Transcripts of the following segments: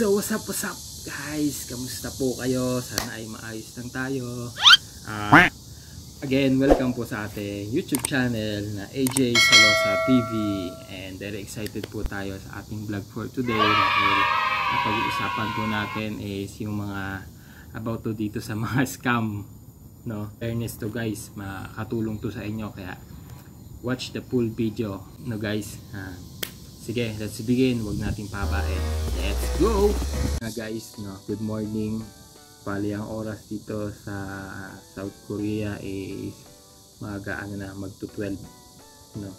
So what's up, what's up guys? Kamusta po kayo? Sana ay maayos lang tayo. Ah, again, welcome po sa ating YouTube channel na AJ Salosa TV and very excited po tayo sa ating vlog for today dahil ang pag-uusapan po natin is yung mga about to dito sa mga scam no fairness to guys makatulong to sa inyo kaya watch the full video no guys Ah, sige let's begin. Wag nating pabain let's go! Na guys no? Good morning. Pali ang oras dito sa South Korea is maaga ano na magto 12 no?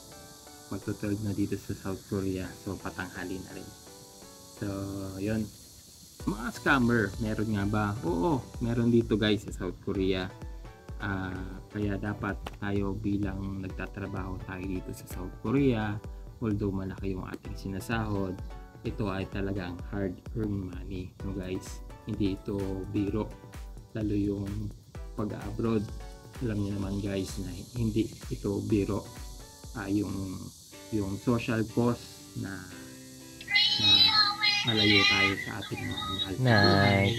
Magto 12 na dito sa South Korea. So patanghali na rin. So yun. Mga scammer meron nga ba? Oo meron dito guys sa South Korea. Ah, kaya dapat tayo bilang nagtatrabaho tayo dito sa South Korea although malaki yung ating sinasahod ito ay talagang hard earned money no guys? Hindi ito biro lalo yung pag-abroad alam niyo naman guys na hindi ito biro. Ah, yung yung social cost na na malayo tayo sa ating mga mahal na buhay.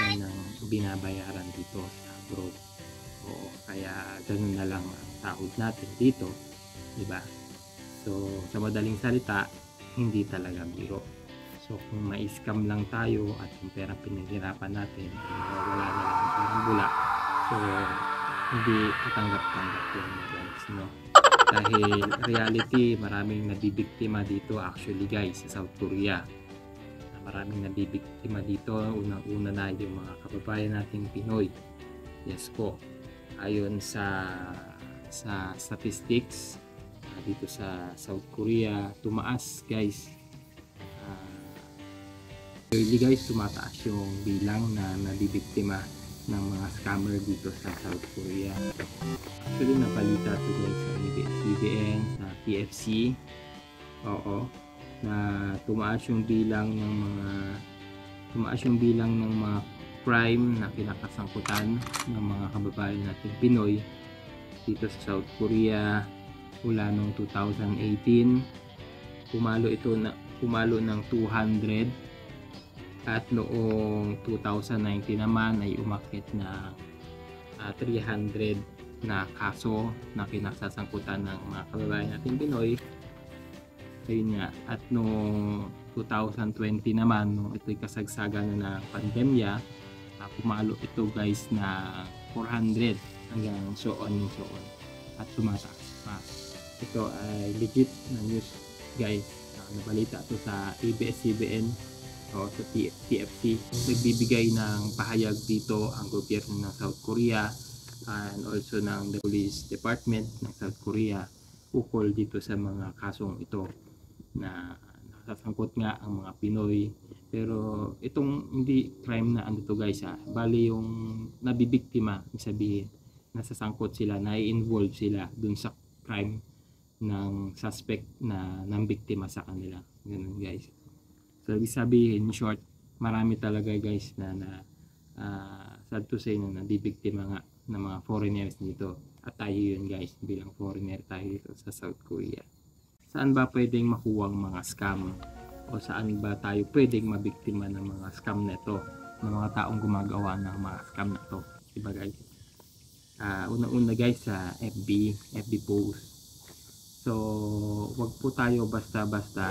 Yan ang binabayaran dito sa abroad. Oo, kaya ganun na lang ang sahod natin dito, 'di ba? So, sa madaling salita, hindi talaga biro. So, kung ma-scam lang tayo at yung pera pinaghirapan natin, eh, wala na lang parang bula. So, hindi katanggap-tanggap yun guys, no? Dahil reality, maraming nabibiktima dito actually guys sa South Korea. Maraming nabibiktima dito. Unang-una na yung mga kababayan nating Pinoy. Yes po ayon sa sa statistics dito sa South Korea tumaas guys. Uh, early guys tumataas yung bilang na nabibiktima ng mga scammer dito sa South Korea. Actually napalita to guys sa ABS-CBN sa TFC oo na tumaas yung bilang ng mga tumaas yung bilang ng mga crime na kinakasangkutan ng mga kababayan nating Pinoy dito sa South Korea mula noong 2018 pumalo ito na pumalo ng 200 at noong 2019 naman ay umakit na ah, 300 na kaso na kinasasangkutan ng mga kababayan nating Pinoy. Ayun nga at noong 2020 naman nung ito'y kasagsagan na ng pandemya uh, pumalo ito guys na 400 hanggang so on and so on. At tumataas ito ay legit na news guys uh, nabalita to sa ABS-CBN o sa TFC nagbibigay ng pahayag dito ang gobyerno ng South Korea and also ng the police department ng South Korea ukol dito sa mga kasong ito na nasasangkot nga ang mga Pinoy. Pero itong hindi crime na ano to guys ha bali yung nabibiktima sabihin nasasangkot sila na-involve sila dun sa crime ng suspect na ng biktima sa kanila. Ganun guys. So ibig sabihin in short marami talaga guys na na uh, sad to say na nabibiktima nga ng mga foreigners dito at tayo yun guys bilang foreigner tayo dito sa South Korea. Saan ba pwedeng makuha ang mga scam? O saan ba tayo pwedeng mabiktima ng mga scam na ito? Ng mga taong gumagawa ng mga scam na ito? Diba guys? Uh, una-una guys sa FB FB post so wag po tayo basta-basta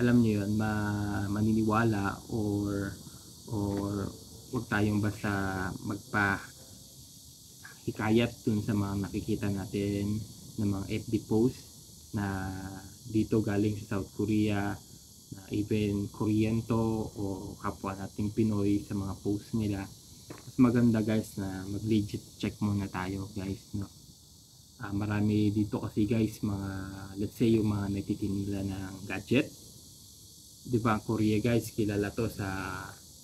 alam niyo yun ma maniniwala or or wag tayong basta magpa hikayat dun sa mga nakikita natin ng mga FB post na dito galing sa South Korea na even Korean to o kapwa nating Pinoy sa mga post nila. Mas maganda guys na mag legit check muna tayo guys no Ah, marami dito kasi guys mga let's say yung mga nagtitinda ng gadget. Di ba Korea guys kilala to sa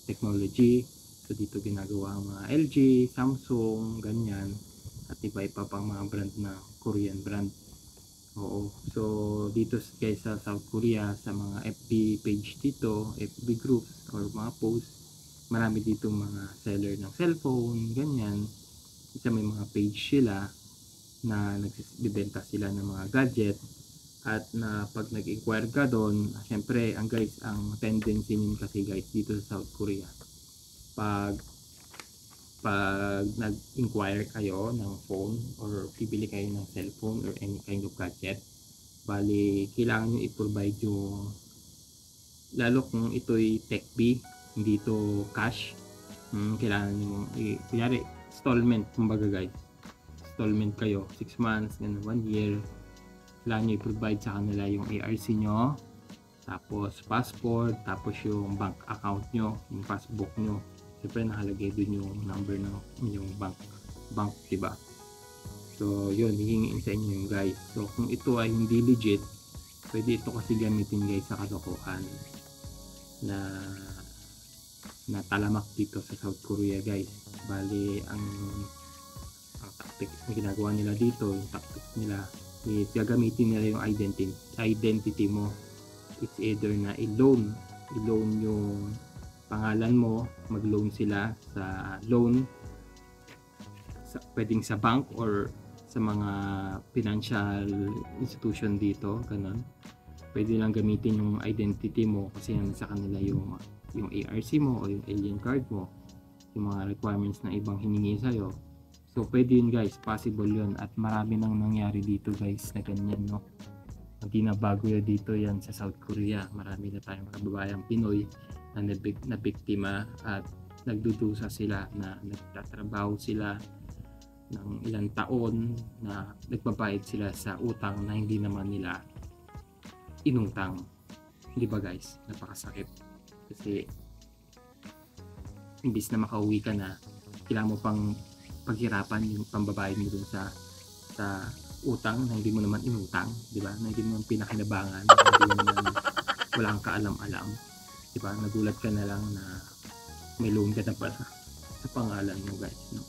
technology. So dito ginagawa ang mga LG, Samsung, ganyan. At iba iba pang mga brand na Korean brand. Oo. So, dito guys sa South Korea, sa mga FB page dito, FB groups or mga posts, marami dito mga seller ng cellphone, ganyan. Isa may mga page sila na nagbibenta sila ng mga gadget. At na pag nag-inquire ka doon, syempre ang guys, ang tendency nun kasi guys dito sa South Korea, pag pag nag-inquire kayo ng phone or bibili kayo ng cellphone or any kind of gadget, bali kailangan nyo i-provide yung lalo kung ito'y tech B, hindi ito cash, hmm, kailangan nyo, i- kunyari, installment, kumbaga guys, installment kayo, 6 months, ganun, 1 year, kailangan nyo i-provide sa kanila yung ARC nyo, tapos passport, tapos yung bank account nyo, yung passbook nyo. Siyempre nakalagay dun yung number ng yung bank, bank, diba? So, yun, hihingiin sa inyo yung guys. So, kung ito ay hindi legit, pwede ito kasi gamitin guys sa kalokohan na na talamak dito sa South Korea guys. Bali, ang ang tactic na ginagawa nila dito, yung tactic nila is gagamitin nila yung identity, identity mo. It's either na i-loan, i-loan yung pangalan mo, mag-loan sila sa loan, sa, pwedeng sa bank or sa mga financial institution dito, ganun. Pwede lang gamitin yung identity mo kasi yan sa kanila yung yung ARC mo o yung alien card mo, yung mga requirements na ibang hiningi sa'yo. So, pwede yun guys, possible yun at marami nang nangyari dito guys na ganyan, no? Hindi na bago yun dito yan sa South Korea. Marami na tayong kababayang Pinoy na nabik na biktima at nagdudusa sila na nagtatrabaho sila ng ilang taon na nagbabayad sila sa utang na hindi naman nila inutang. Di ba guys? Napakasakit. Kasi imbis na makauwi ka na, kailangan mo pang paghirapan yung pambabayad mo dun sa sa utang na hindi mo naman inutang, di ba? Na hindi mo naman pinakinabangan, na hindi mo naman wala kang kaalam-alam. Di ba? Nagulat ka na lang na may loan ka na pala sa pangalan mo guys. No?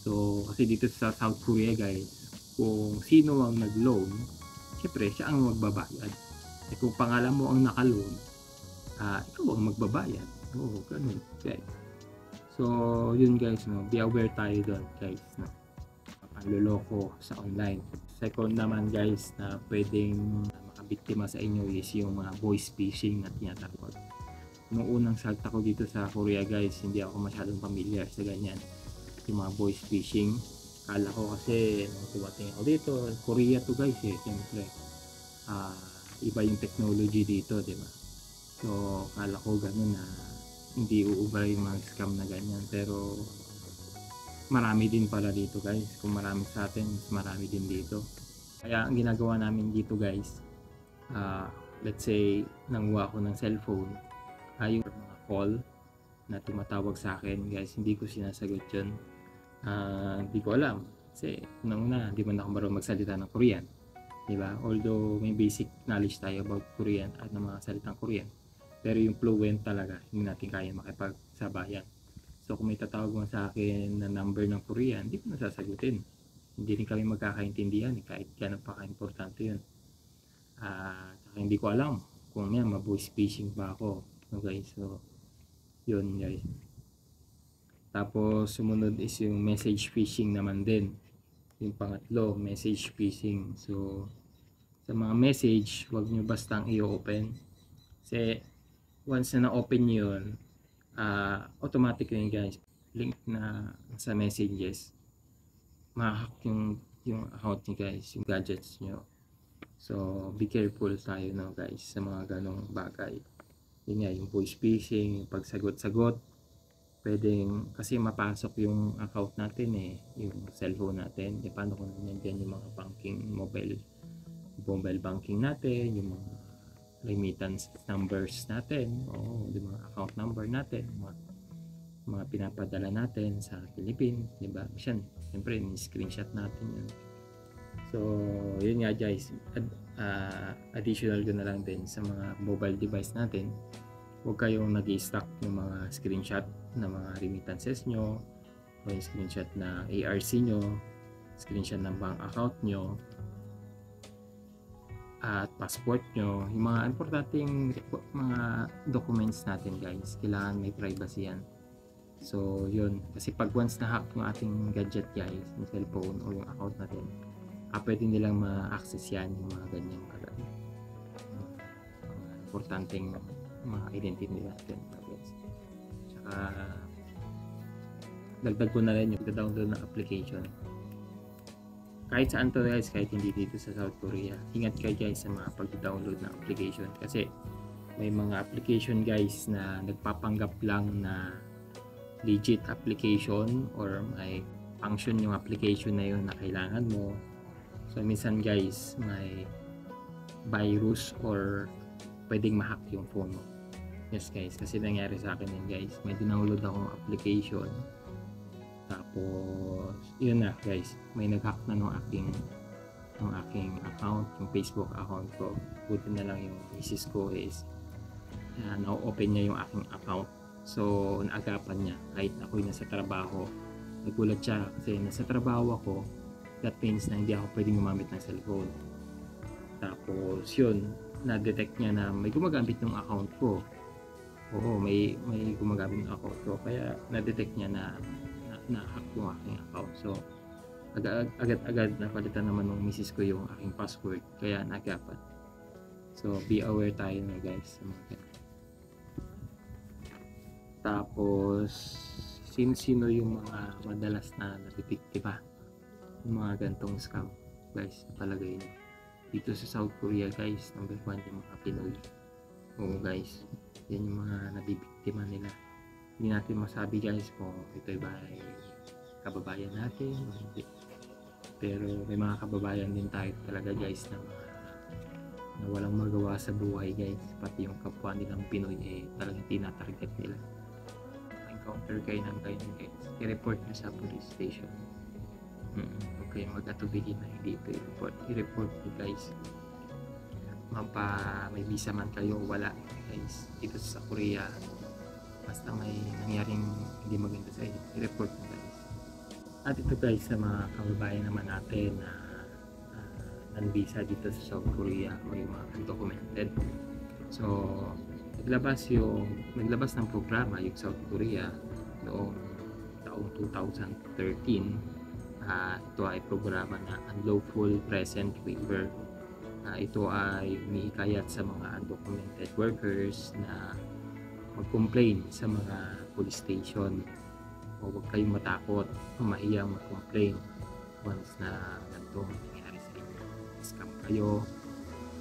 So, kasi dito sa South Korea guys, kung sino ang nag-loan, syempre siya ang magbabayad. Eh kung pangalan mo ang naka-loan, ah, ikaw ang magbabayad. Oo, ganun guys. So, yun guys, no, be aware tayo doon guys, no. Panloloko sa online. Second naman guys na pwedeng makabiktima sa inyo is yung mga voice phishing na tinatawag. Nung unang salta ko dito sa Korea guys, hindi ako masyadong familiar sa ganyan. Yung mga voice phishing. Kala ko kasi nung tumating ako dito, Korea to guys eh, siyempre. Ah, iba yung technology dito, di ba? So, kala ko ganun na hindi uubra yung mga scam na ganyan. Pero, marami din pala dito guys. Kung marami sa atin, mas marami din dito. Kaya, ang ginagawa namin dito guys, ah, let's say, nanguha ako ng cellphone, ay yung mga call na tumatawag sa akin guys, hindi ko sinasagot yun. Ah, hindi ko alam. Kasi, una-una, hindi man ako marunong magsalita ng Korean. Di ba? Although, may basic knowledge tayo about Korean at ng mga salitang Korean pero yung fluent talaga hindi natin kaya makipagsabayan. So kung may tatawag mo sa akin na number ng Korean hindi ko nasasagutin. Hindi rin kami magkakaintindihan eh, kahit gano'n pa ka-importante yun. Uh, hindi ko alam kung yan ma-voice phishing ba ako guys so yun guys. Tapos sumunod is yung message phishing naman din. Yung pangatlo message phishing. So sa mga message wag nyo bastang i-open. Kasi once na na-open yun, uh, automatic yun guys, link na sa messages, ma-hack yung, yung account nyo guys, yung gadgets nyo. So, be careful tayo no guys sa mga ganong bagay. Yun nga, yung voice phishing, yung pagsagot-sagot, pwedeng, kasi mapasok yung account natin eh, yung cellphone natin. E paano kung nandiyan yung mga banking, mobile, mobile banking natin, yung mga remittance numbers natin o di ba? Account number natin mga, mga pinapadala natin sa Philippines di ba? Siyan siyempre ni-screenshot natin yun. So yun nga guys ad, uh, additional ko na lang din sa mga mobile device natin. Huwag kayong nag stock ng mga screenshot ng mga remittances nyo o yung screenshot na ARC nyo screenshot ng bank account nyo at passport nyo, yung mga importanteng mga documents natin guys, kailangan may privacy yan. So, yun. Kasi pag once na-hack yung ating gadget guys, yung cellphone o yung account natin, ah, pwede nilang ma-access yan yung mga ganyan mga, mga importanteng mga identity natin guys. Tsaka dagdag ko na rin yung download ng application. Kahit saan to guys, kahit hindi dito sa South Korea, ingat kayo guys sa mga pag-download ng application kasi may mga application guys na nagpapanggap lang na legit application or may function yung application na yun na kailangan mo. So minsan guys, may virus or pwedeng mahack yung phone mo. Yes guys, kasi nangyari sa akin yun guys. May download akong application tapos, yun na guys, may nag-hack na ng aking ng aking account, yung Facebook account ko. Buti na lang yung misis ko is uh, na-open niya yung aking account. So, naagapan niya kahit ako'y nasa trabaho. Nagulat siya kasi nasa trabaho ako. That means na hindi ako pwedeng gumamit ng cellphone. Tapos, yun, na-detect niya na may gumagamit ng account ko. Oo, may may gumagamit ng account ko. Kaya na-detect niya na na-hack yung aking account. So, agad-agad napalitan naman ng misis ko yung aking password. Kaya nagapat. So, be aware tayo na guys. Tapos, sino-sino yung mga madalas na nabibiktima yung mga gantong scam guys sa palagay nyo dito sa South Korea guys number 1 yung mga Pinoy oo guys yan yung mga nabibiktima nila hindi natin masabi guys kung ito ba ay kababayan natin o hindi. Pero may mga kababayan din tayo talaga guys na na walang magawa sa buhay guys. Pati yung kapwa nilang Pinoy eh talagang tinatarget nila. Encounter kayo ng ganyan guys. I-report nyo sa police station. Huwag kayong mag-atubigin na hindi ito i-report. I-report nyo guys. Mapa may visa man kayo wala guys. Dito sa Korea basta may nangyaring hindi maganda sa inyo, i-report mo guys. At ito guys sa mga kababayan naman natin na uh, non-visa dito sa South Korea o yung mga undocumented. So, naglabas yung naglabas ng programa yung South Korea noong taong 2013 uh, ito ay programa na Unlawful Present Waiver uh, ito ay umihikayat sa mga undocumented workers na mag-complain sa mga police station. O huwag kayong matakot. O mahiyang mag-complain once na ganito nangyari sa inyo. Scam kayo.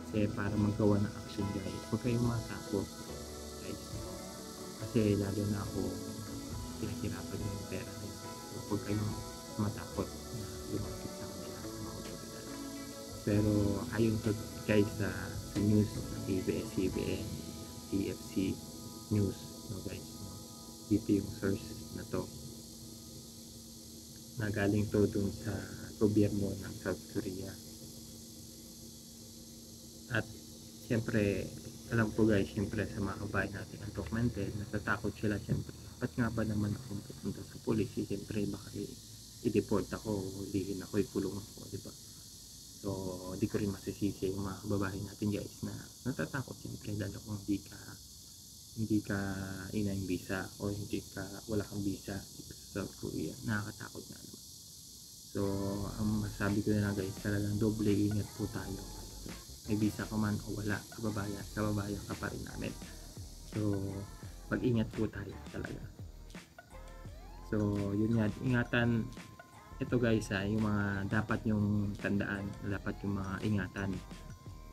Kasi para magawa ng action guys huwag kayong matakot. Guys. Kasi lalo na ako pinaghirapan yung pera na yun. Huwag kayong matakot na lumapit sa kanila mga otoridad pero ayon sa guys sa, sa news ng ABS-CBN TFC news no guys no? dito yung source na to na galing to dun sa gobyerno ng South Korea. At siyempre alam ko guys siyempre sa mga kabayan natin ang documented natatakot sila siyempre. Ba't nga ba naman ako pupunta sa police? Siyempre baka i-deport ako hulihin ako ikulong ako di ba? So di ko rin masisisi yung mga kababayan natin guys na natatakot siyempre dahil kung hindi ka hindi ka inang visa o hindi ka wala kang visa dito sa South Korea. Nakakatakot nga naman. So ang masabi ko na lang guys talagang doble ingat po tayo. May visa ka man o wala kababayan kababayan ka pa rin namin. So pag ingat po tayo talaga. So yun nga ingatan. Ito guys ha, yung mga dapat yung tandaan dapat yung mga ingatan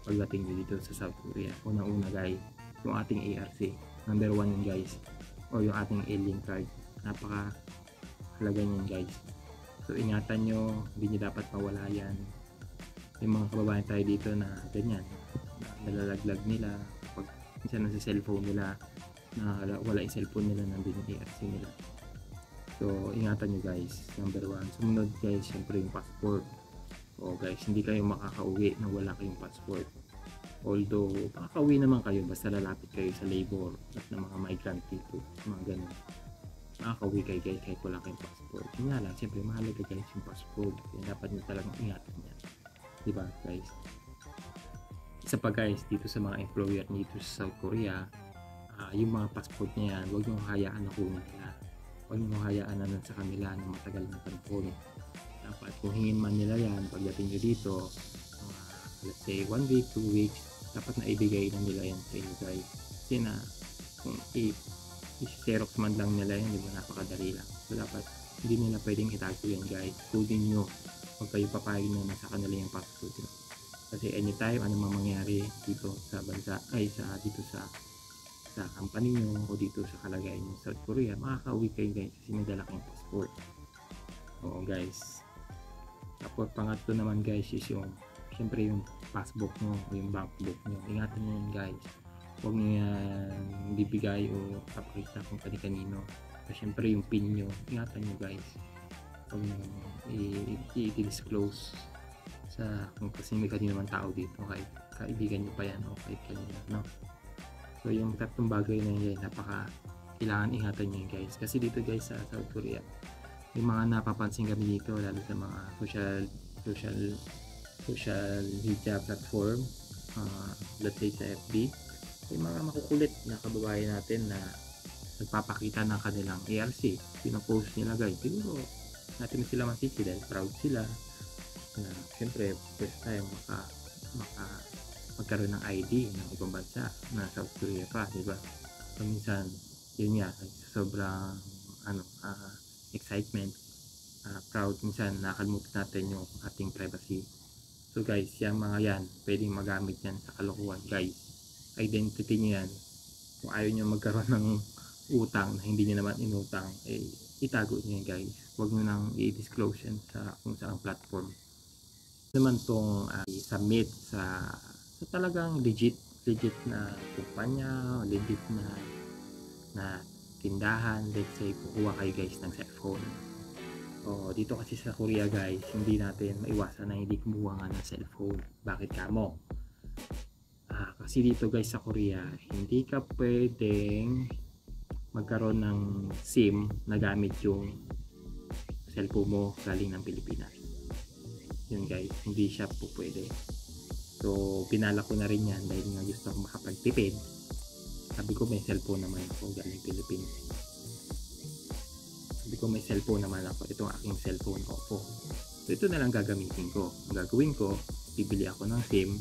pagdating nyo dito sa South Korea. Unang una guys yung ating ARC number 1 yun guys. O yung ating alien card. Napaka halaga niyan guys. So ingatan nyo hindi nyo dapat mawala yan. Yung mga kababayan tayo dito na ganyan na nalalaglag nila. Pag minsan nasa cellphone nila na wala yung cellphone nila nandun yung ARC nila. So ingatan nyo guys. Number 1 sumunod guys syempre yung passport. O guys hindi kayo makakauwi na wala kayong passport although makakauwi naman kayo basta lalapit kayo sa labor at ng mga migrant people mga ganun. Makakauwi kayo guys kahit wala kayong passport. Yun nga lang syempre mahalaga guys yung passport. Kaya dapat nyo talagang ingatan yan. Diba guys? Isa pa guys dito sa mga employer dito sa South Korea uh, yung mga passport niya yan huwag nyo hayaan na kunin nila. Huwag nyo hayaan na sa kanila ng matagal na panahon Dapat kung hingin man nila yan, pagdating nyo dito, mga, let's say, one week, two weeks, dapat na ibigay na nila yan sa inyo guys. Kasi na, kung i-xerox man lang nila yan, di ba, napakadali lang. So, dapat, hindi nila pwedeng itago yan guys. Kunin nyo, huwag kayo papayag na nasa kanila yung password nyo. Kasi anytime, ano mang mangyari dito sa bansa, ay sa dito sa sa company nyo o dito sa kalagayan nyo South Korea, makaka-uwi kayo guys kasi may dala kayong passport. Oo guys. Tapos pangatlo naman guys is yung syempre yung passbook nyo o yung bank book nyo. Ingatan nyo yun guys. Huwag nyo yan bibigay o papakita kung kani-kanino. Kasi syempre yung pin nyo, ingatan nyo guys. Huwag nyo i-disclose sa kung kasi may kanino man tao dito kahit kaibigan nyo pa yan o kahit kanina no so yung tatlong bagay na yun napaka kailangan ingatan nyo yun guys kasi dito guys sa South Korea may mga napapansin kami dito lalo sa mga social social social media platform uh, let's say sa FB may mga makukulit na kababayan natin na nagpapakita ng kanilang ARC pinopost nila guys siguro natin sila masisi dahil proud sila na siyempre first time maka, maka magkaroon ng ID ng ibang bansa na South Korea pa, di ba? So, minsan, yun nga, sobrang ano, ah, excitement, ah, proud, minsan nakalimutan natin yung ating privacy. So guys, yung mga yan, pwedeng magamit yan sa kalokohan guys. Identity nyo yan. Kung ayaw nyo magkaroon ng utang na hindi nyo naman inutang, eh, itago nyo yan guys. Huwag nyo nang i-disclose yan sa kung saan platform naman tong uh, submit sa, sa talagang legit legit na kumpanya legit na na tindahan let's say kukuha kayo guys ng cellphone o dito kasi sa Korea guys hindi natin maiwasan na hindi kumuha nga ng cellphone. Bakit kamo ah, kasi dito guys sa Korea hindi ka pwedeng magkaroon ng SIM na gamit yung cellphone mo galing ng Pilipinas. Yun guys hindi siya po pwede. So pinala ko na rin yan dahil nga gusto ko makapagtipid. Sabi ko may cellphone naman ako galing Philippines sabi ko may cellphone naman ako. Ito ang aking cellphone Oppo. So ito na lang gagamitin ko. Ang gagawin ko bibili ako ng SIM.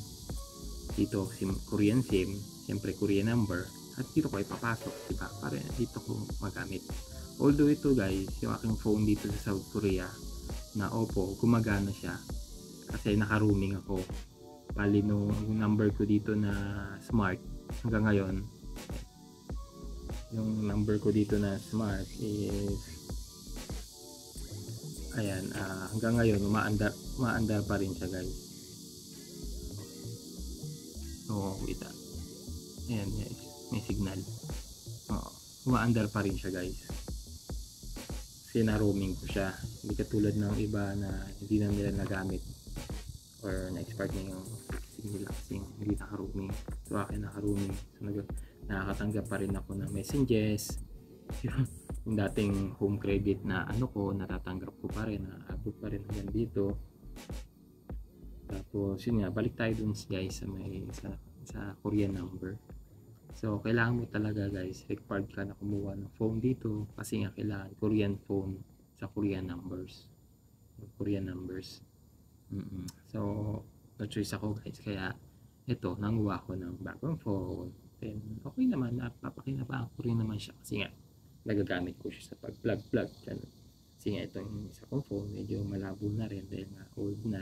Dito SIM Korean SIM. Siyempre Korean number. At dito ko ipapasok diba para dito ko magamit. Although ito guys yung aking phone dito sa South Korea na Oppo gumagana siya. Kasi naka-roaming ako. Bali no yung number ko dito na smart hanggang ngayon yung number ko dito na smart is ayan uh, hanggang ngayon umaandar umaandar pa rin siya guys. Oo wait ah. ayan guys may signal. Oo umaandar pa rin siya guys. Kasi na roaming ko siya. Hindi katulad ng iba na hindi na nila nagamit or na-expire na yung nila kasi hindi naka-roaming. So akin naka-roaming. So nag nakakatanggap pa rin ako ng messages yung dating home credit na ano ko natatanggap ko pa rin naabot pa rin hanggang dito. Tapos yun nga balik tayo dun guys sa may sa, sa Korean number. So kailangan mo talaga guys required ka na kumuha ng phone dito kasi nga kailangan Korean phone sa Korean numbers. Korean numbers. Mm -mm. so no choice ako guys kaya ito nanguha ko ng bagong phone. Then okay naman napapakinabang ko rin naman siya kasi nga nagagamit ko siya sa pag vlog vlog kasi nga itong isa kong phone medyo malabo na rin dahil nga old na.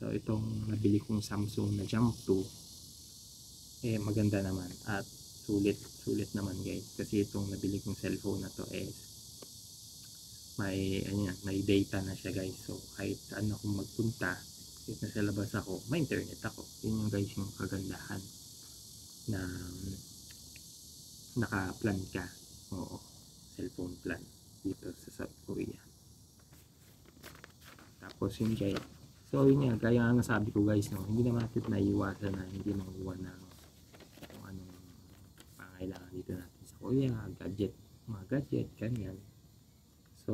So itong nabili kong Samsung na Jump 2 eh maganda naman at sulit sulit naman guys. Kasi itong nabili kong cellphone na to is may ano yan, may data na siya guys. So kahit saan ako magpunta kahit nasa labas ako may internet ako. Yun yung guys yung kagandahan na naka-plan ka oo. Cellphone plan. Dito sa South Korea. Tapos yun guys so yun nga kaya nga nasabi ko guys no hindi naman natin naiiwasan na hindi makuha ng kung anong pangailangan dito natin sa Korea gadget mga gadget ganyan. So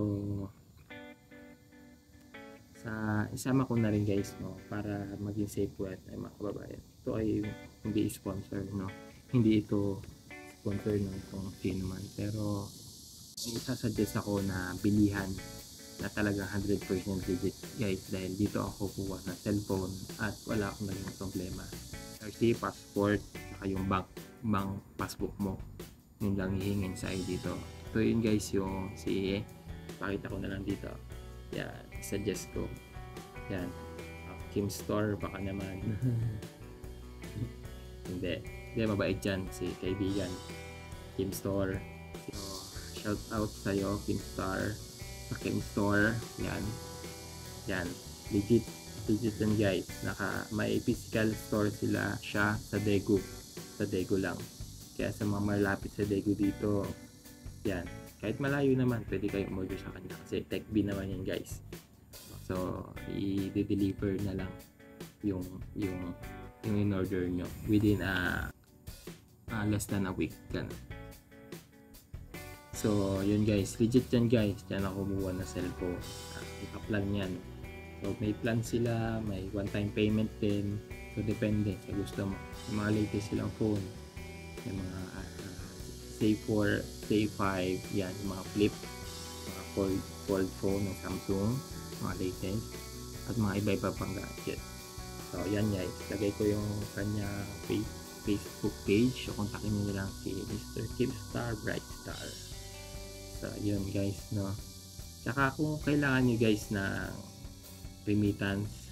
sa isama ko na rin guys no para maging safe po at ay mga kababayan. Ito ay hindi sponsor no. Hindi ito sponsor ng kung sino man pero isasuggest ako na bilihan na talagang 100% legit guys dahil dito ako kukuha ng cellphone at wala akong naging problema. RC, passport, saka yung bank, bank passbook mo. Yun lang hihingin sa ID dito. Ito yun guys yung si pakita ko na lang dito. Yan, suggest ko. Yan. Kim Store, baka naman. Hindi. Hindi, mabait dyan si kaibigan. Kim Store. So, shout out sa'yo, Kim Star. Sa Kim Store. Yan. Yan. Legit. Legit yan guys. Naka, may physical store sila siya sa Daegu. Sa Daegu lang. Kaya sa mga malapit sa Daegu dito, yan. Kahit malayo naman, pwede kayo umorder sa kanya. Kasi tech B naman yan guys. So, i-deliver na lang yung yung yung in-order nyo within a uh, less than a week. Ganun. So, yun guys. Legit yan guys. Diyan ako kumuha na cellphone. Uh, Ika-plan yan. So, may plan sila. May one-time payment din. So, depende sa gusto mo. Yung mga latest silang phone. Yung mga uh, Say 4, Say 5. Yan. Yung mga flip. Mga fold, fold phone ng Samsung. Mga latest. At mga iba-iba pang gadget. So, yan guys. Lagay ko yung kanya Facebook page. So, kontakin nyo na lang si Mr. Kipstar Brightstar. So, yun guys, no. Tsaka kung kailangan nyo guys ng remittance,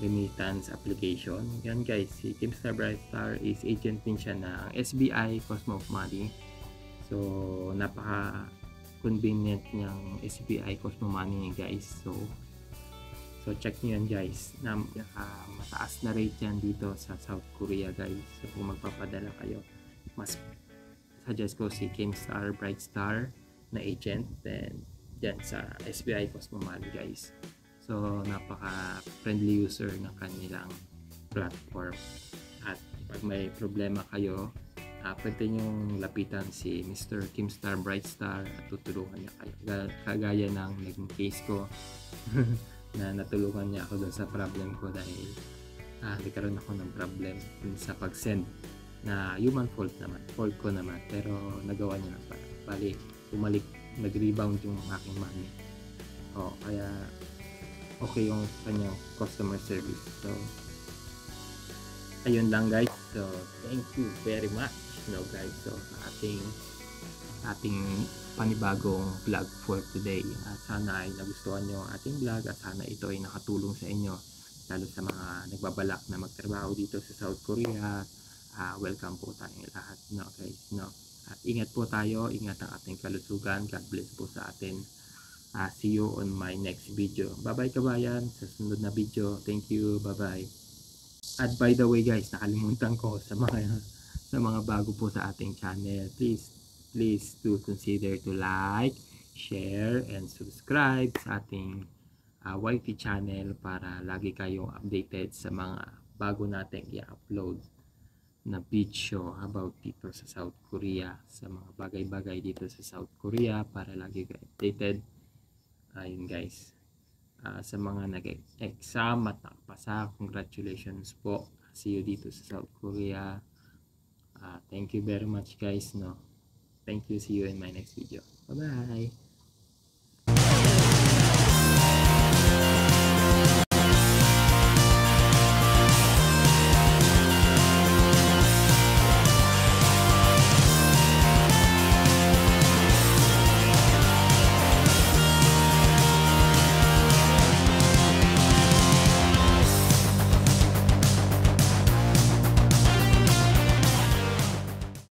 remittance application, yan guys, si Kipstar Brightstar is agent din siya ng SBI Cosmo Money. So, napaka convenient niyang SBI Cosmo Money guys. So, So check nyo yan guys na uh, mataas na rate yan dito sa South Korea guys. So kung magpapadala kayo, mas suggest ko si Keemstar Brightstar na agent then dyan sa SBI Cosmo Money guys. So napaka friendly user ng kanilang platform. At pag may problema kayo, uh, pwede nyong lapitan si Mr. Keemstar Brightstar at tutulungan niya kayo. Kagaya ng naging case ko. na natulungan niya ako doon sa problem ko dahil ah, nagkaroon ako ng problem dun sa pag-send na human fault naman, fault ko naman pero nagawa niya ng para bali bumalik nag-rebound yung aking money o kaya okay yung kanyang customer service. So ayun lang guys. So thank you very much no guys. So sa ating ating panibagong vlog for today. At sana ay nagustuhan nyo ang ating vlog at sana ito ay nakatulong sa inyo lalo sa mga nagbabalak na magtrabaho dito sa South Korea. Uh, welcome po tayong lahat no guys no. At ingat po tayo, ingat ang ating kalusugan. God bless po sa atin. Uh, see you on my next video. Bye-bye kabayan sa sunod na video. Thank you. Bye-bye. At by the way guys, nakalimutan ko sa mga sa mga bago po sa ating channel. Please please do consider to like, share, and subscribe sa ating uh, YT channel para lagi kayong updated sa mga bago nating i-upload na video about dito sa South Korea sa mga bagay-bagay dito sa South Korea para lagi kayo updated. Ayun guys. Uh, sa mga nag-exam at nakapasa congratulations po. See you dito sa South Korea. Uh, thank you very much guys no Thank you. See you in my next video. Bye-bye.